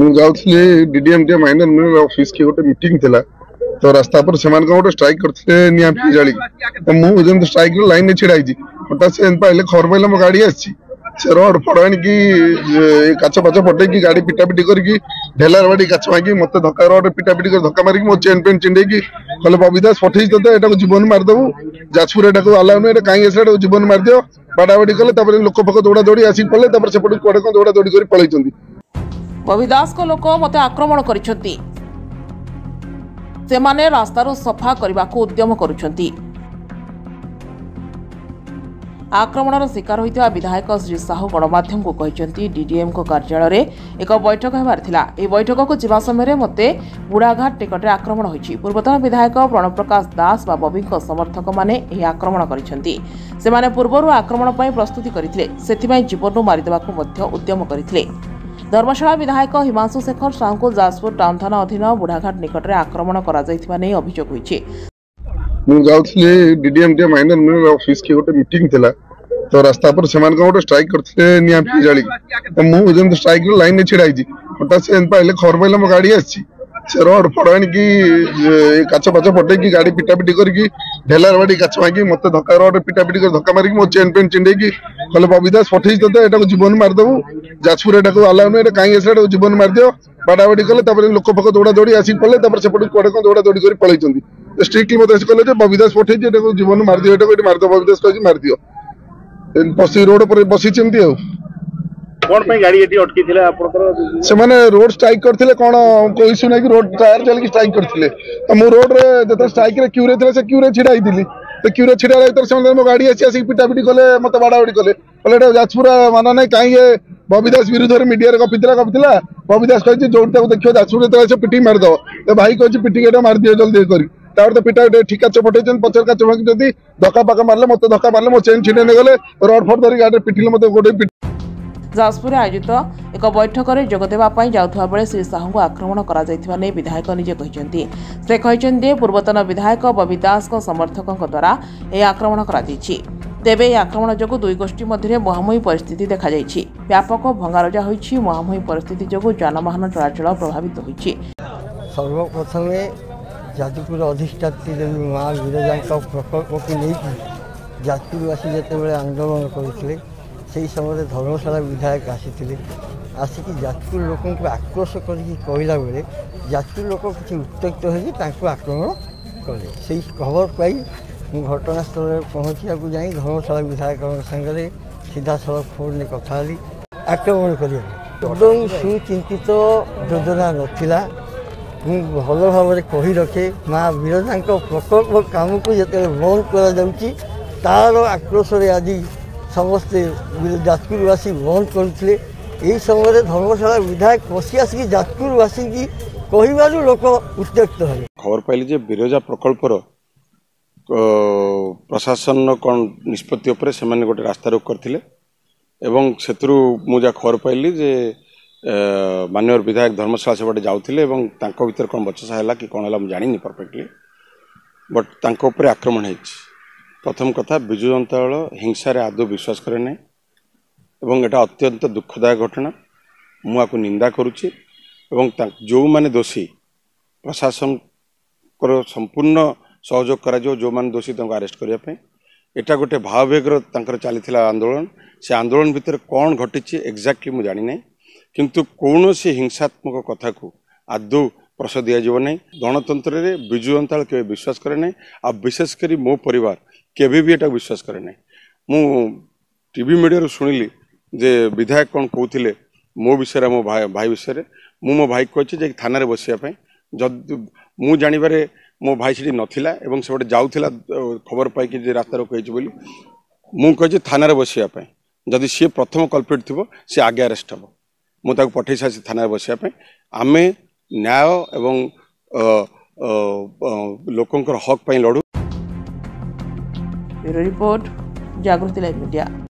ମୁଁ ଯାଉଥିଲି ଡିଡିଏମ୍ ଟି ମାଇନର ମିନର କି ଗୋଟେ ମିଟିଂ ଥିଲା ତ ରାସ୍ତା ଉପରେ ସେମାନଙ୍କ ଗୋଟେ ଷ୍ଟ୍ରାଇକ୍ କରିଥିଲେ ନିଆଁ ଫିରି ଜାଳିକି ତ ମୁଁ ଯେମିତି ଷ୍ଟ୍ରାଇକ୍ରେ ଲାଇନ୍ରେ ଛିଡ଼ା ହେଇଛି ହଠାତ୍ ସେ ପାଇଲେ ଖବର ପାଇଲେ ମୋ ଗାଡ଼ି ଆସିଛି ସେ ରୋଡ଼ ଫଡ଼ ଆଣିକି କାଛ ଫାଚ ପଟେଇକି ଗାଡ଼ି ପିଟାପିଟି କରିକି ଢେଲାର ବାଡ଼ି କାଚ ଭାଙ୍ଗି ମୋତେ ଧକ୍କା ରୋଡ଼ରେ ପିଟାପିଟି କରି ଧକ୍କା ମାରିକି ମୋ ଚେନ୍ ପେନ୍ ଚିଣ୍ଡେଇକି କହିଲେ ବବି ଦାସ ପଠେଇଛି ତୋତେ ଏଟାକୁ ଜୀବନ ମାରିଦେବୁ ଯାଜପୁର ଏଟାକୁ ଆଲାଉ ନୁହେଁ ଏଟା କାହିଁକି ଆସିଲା ଏଟାକୁ ଜୀବନ ମାରିଦିଅ ବାଡ଼ାବାଡ଼ି କଲେ ତାପରେ ଲୋକ ଫୋକ ଦୌଡ଼ା ଦୌଡ଼ି ଆସିକି ପଳେଇଲେ ତାପରେ ସେପଟେ କୁଆଡ଼େ କ'ଣ ଦୌଡ଼ା ଦୌଡ଼ି କରି ପଳେଇଛନ୍ତି ବବି ଦାସଙ୍କ ଲୋକ ମୋତେ ଆକ୍ରମଣ କରିଛନ୍ତି ସେମାନେ ରାସ୍ତାରୁ ସଫା କରିବାକୁ ଉଦ୍ୟମ କରୁଛନ୍ତି ଆକ୍ରମଣର ଶିକାର ହୋଇଥିବା ବିଧାୟକ ଶ୍ରୀ ସାହୁ ଗଣମାଧ୍ୟମକୁ କହିଛନ୍ତି ଡିଡିଏମ୍ଙ୍କ କାର୍ଯ୍ୟାଳୟରେ ଏକ ବୈଠକ ହେବାର ଥିଲା ଏହି ବୈଠକକୁ ଯିବା ସମୟରେ ମୋତେ ବୁଢ଼ାଘାଟ ନିକଟରେ ଆକ୍ରମଣ ହୋଇଛି ପୂର୍ବତନ ବିଧାୟକ ପ୍ରଣବପ୍ରକାଶ ଦାସ ବା ବବିଙ୍କ ସମର୍ଥକମାନେ ଏହି ଆକ୍ରମଣ କରିଛନ୍ତି ସେମାନେ ପୂର୍ବରୁ ଆକ୍ରମଣ ପାଇଁ ପ୍ରସ୍ତୁତି କରିଥିଲେ ସେଥିପାଇଁ ଜୀବନରୁ ମାରିଦେବାକୁ ମଧ୍ୟ ଉଦ୍ୟମ କରିଥିଲେ ଧର୍ମଶାଳା ବିଧାୟକ ହିମାଂଶୁ ଶେଖର ସାହୁଙ୍କୁ ଯାଜପୁର ଟାଉନ୍ ଥାନା ଅଧୀନ ବୁଢ଼ାଘାଟ ନିକଟରେ ଆକ୍ରମଣ କରାଯାଇଥିବା ନେଇ ଅଭିଯୋଗ ହୋଇଛି ମୁଁ ଯାଉଥିଲି ଡିଡିଏମ୍ଟି ମାଇନର ମିନର ଅଫିସ୍ କି ଗୋଟେ ମିଟିଂ ଥିଲା ତ ରାସ୍ତା ଉପରେ ସେମାନଙ୍କ ଗୋଟେ ଷ୍ଟ୍ରାଇକ୍ କରିଥିଲେ ନିଆଁ ଜାଳିକି ମୁଁ ଯେମିତି ଷ୍ଟ୍ରାଇକ୍ରେ ଲାଇନ୍ରେ ଛିଡ଼ା ହେଇଛି ହଠାତ୍ ସେ ପାଇଲେ ଖବର ପାଇଲେ ମୋ ଗାଡ଼ି ଆସିଛି ରୋଡ୍ ଫଡ ଆଣିକି କାଛ ଫାଛ ଫଟେଇକି ଗାଡି ପିଟାପିଟି କରିକି ଢେଲାର ବାଡି କାଚ ଭାଙ୍ଗି ମତେ ଧକ୍କା ରୋଡରେ ପିଟାପିଟି କରି ଧକ୍କା ମାରିକି ମୋ ଚେନ୍ ପେନ୍ ଚିଣ୍ଡେଇକି କହିଲେ ବବିଦାସ ଦାସ ପଠେଇଛି ତତେ ଏଟାକୁ ଜୀବନ ମାରିଦେବୁ ଯାଜପୁର ଏଟାକୁ ଆଲାଉ ନୁହେଁ ଏଟା କାହିଁକି ଆସିଲା ଏଟାକୁ ଜୀବନ ମାରିଦିଅ ବାଡାବାଡି କଲେ ତାପରେ ଲୋକ ଫୋକ ଦୌଡ଼ା ଦୌଡ଼ି ଆସିକି ପଳେଇଲେ ତାପରେ ସେପଟୁ କୁଆଡେ କ'ଣ ଦୌଡ଼ା ଦୌଡ଼ି କରି ପଳେଇଛନ୍ତି ଷ୍ଟ୍ରିକ୍ଟଲି ମୋତେ ଆସି କହିଲେ ଯେ ବବିଦାସ ଦାସ ପଠେଇଛି ଏଟାକୁ ଜୀବନ ମାରିଦିଅ ଏଟାକୁ ଏଠି ମାରିଦିଅ ବବି କହିଛି ମାରିଦିଅ ବସି ରୋଡ ଉପରେ ବସିଛି ଏମିତି ଆଉ কোন পাই গাড়ি এটি অটকি থিলা আপনার সেমানে রোড স্ট্রাইক করতিলে কোন কইছু নাই কি রোড টায়ার চলকি স্ট্রাইক করতিলে তো মু রোড রে যেতে স্ট্রাইক রে কিউরে থিলা সে কিউরে ছিড়াই দিলি তো কিউরে ছিড়ালে ভিতর সেমানে মো গাড়ি আসি আসি পিটাপিটি কলে মতে বাড়াবাড়ি কলে বলে এটা যাজপুরা মানা নাই কাই ববি দাস বিরুদ্ধে মিডিয়ারে গপিতিলা গপিতিলা ববি দাস কইছে যোউটা দেখিও যাজপুরে তো এসে পিটি মার দাও তো ভাই কইছে পিটি কেটে মার দিও জলদি করি তারপরে তো পিটা ঠিক কাছে পঠাইছেন পছর কাছে ভাঙি যদি ধকা পাকা মারলে মতো ধকা মারলে মো চেন ছিঁড়ে নিয়ে গেলে রড ফড ধরি গাড়ি পিটিলে মতো গোটে ଯାଜପୁରରେ ଆୟୋଜିତ ଏକ ବୈଠକରେ ଯୋଗଦେବା ପାଇଁ ଯାଉଥିବା ବେଳେ ଶ୍ରୀ ସାହୁଙ୍କୁ ଆକ୍ରମଣ କରାଯାଇଥିବା ନେଇ ବିଧାୟକ ନିଜେ କହିଛନ୍ତି ସେ କହିଛନ୍ତି ଯେ ପୂର୍ବତନ ବିଧାୟକ ବବି ଦାସଙ୍କ ସମର୍ଥକଙ୍କ ଦ୍ୱାରା ଏହି ଆକ୍ରମଣ କରାଯାଇଛି ତେବେ ଏହି ଆକ୍ରମଣ ଯୋଗୁଁ ଦୁଇ ଗୋଷ୍ଠୀ ମଧ୍ୟରେ ମୁହାଁମୁହିଁ ପରିସ୍ଥିତି ଦେଖାଯାଇଛି ବ୍ୟାପକ ଭଙ୍ଗାରୁଜା ହୋଇଛି ମୁହାଁମୁହିଁ ପରିସ୍ଥିତି ଯୋଗୁଁ ଯାନବାହନ ଚଳାଚଳ ପ୍ରଭାବିତ ହୋଇଛି ସର୍ବପ୍ରଥମେ ଯାଜପୁର ଅଧିଷ୍ଠାତ୍ରୀ ଦେବୀ ମା' ବିରଜାଙ୍କ ପ୍ରକଳ୍ପକୁ ନେଇକି ଯାଜପୁରବାସୀ ଯେତେବେଳେ ଆନ୍ଦୋଳନ କରିଥିଲେ সেই সমୟରେ ধর্মশালা ବିଧାୟକ ଆସିଥିଲେ ଆସିକି ଯାଜପୁର ଲୋକଙ୍କୁ ଆକ୍ରୋଶ କରିକି କହିଲା ବେଳେ ଯାଜପୁର ଲୋକ କିଛି ଉତ୍ତ୍ୟକ୍ତ ହୋଇକି ତାଙ୍କୁ ଆକ୍ରମଣ କଲେ ସେଇ ଖବର ପାଇ ମୁଁ ଘଟଣାସ୍ଥଳରେ ପହଞ୍ଚିବାକୁ ଯାଇ ଧର୍ମଶାଳା ବିଧାୟକଙ୍କ ସାଙ୍ଗରେ ସିଧାସଳଖ ଫୋନ୍ରେ କଥା ହେଲି ଆକ୍ରମଣ କରିବାକୁ ଏବଂ ସୁଚିନ୍ତିତ ଯୋଜନା ନଥିଲା ମୁଁ ଭଲ ଭାବରେ କହି ରଖେ ମା' ବିରଜାଙ୍କ ପ୍ରକଳ୍ପ କାମକୁ ଯେତେବେଳେ ବନ୍ଦ କରାଯାଉଛି ତା'ର ଆକ୍ରୋଶରେ ଆଜି ସମସ୍ତେ ଯାଜପୁରବାସୀ ଗ୍ରହଣ କରିଥିଲେ ଏହି ସମୟରେ ଧର୍ମଶାଳା ବିଧାୟକ ପଶି ଆସିକି ଯାଜପୁରବାସୀକି କହିବାରୁ ଲୋକ ଉତ୍ତ୍ୟକ୍ତ ହେଲେ ଖବର ପାଇଲି ଯେ ବିରଜା ପ୍ରକଳ୍ପର ପ୍ରଶାସନର କ'ଣ ନିଷ୍ପତ୍ତି ଉପରେ ସେମାନେ ଗୋଟେ ରାସ୍ତାରୋକ କରିଥିଲେ ଏବଂ ସେଥିରୁ ମୁଁ ଯାହା ଖବର ପାଇଲି ଯେ ମାନ୍ୟବର ବିଧାୟକ ଧର୍ମଶାଳା ସେପଟେ ଯାଉଥିଲେ ଏବଂ ତାଙ୍କ ଭିତରେ କ'ଣ ବଚସା ହେଲା କି କ'ଣ ହେଲା ମୁଁ ଜାଣିନି ପରଫେକ୍ଟଲି ବଟ୍ ତାଙ୍କ ଉପରେ ଆକ୍ରମଣ ହେଇଛି প্রথম কথা বিজু জনতা দল হিংসার আদৌ বিশ্বাস করে না এবং এটা অত্যন্ত দুঃখদায়ক ঘটনা মু নিন্দা করুছি এবং যে দোষী প্রশাসন সম্পূর্ণ সহযোগ করা যে দোষী তাঁর আরেস্ট করা এটা গোটে ভাবেগর তাঁর চাল আন্দোলন সে আন্দোলন ভিতরে কণ ঘটিছে এক্জাক্টলি মু জানি না কিন্তু কৌশি হিংসাত্মক কথা আদৌ প্রশ দিয়া যাব না গণতন্ত্রের বিজু জনতা দল কেউ বিশ্বাস করে না আর বিশেষ করে মো পরিবার କେବେ ବି ଏଟାକୁ ବିଶ୍ୱାସ କରେ ନାହିଁ ମୁଁ ଟିଭି ମିଡ଼ିଆରୁ ଶୁଣିଲି ଯେ ବିଧାୟକ କ'ଣ କହୁଥିଲେ ମୋ ବିଷୟରେ ମୋ ଭାଇ ବିଷୟରେ ମୁଁ ମୋ ଭାଇକୁ କହିଛି ଯେ ଥାନାରେ ବସିବା ପାଇଁ ଯଦି ମୁଁ ଜାଣିବାରେ ମୋ ଭାଇ ସେଠି ନଥିଲା ଏବଂ ସେ ଗୋଟେ ଯାଉଥିଲା ଖବର ପାଇକି ଯେ ରାସ୍ତାରୋକ ହେଇଛି ବୋଲି ମୁଁ କହିଛି ଥାନାରେ ବସିବା ପାଇଁ ଯଦି ସିଏ ପ୍ରଥମ କଲ୍ପିଟ୍ ଥିବ ସେ ଆଗେ ଆରେଷ୍ଟ ହେବ ମୁଁ ତାକୁ ପଠେଇ ସାରିଛି ଥାନାରେ ବସିବା ପାଇଁ ଆମେ ନ୍ୟାୟ ଏବଂ ଲୋକଙ୍କର ହକ୍ ପାଇଁ ଲଢ଼ୁ bureau report Jagriti live media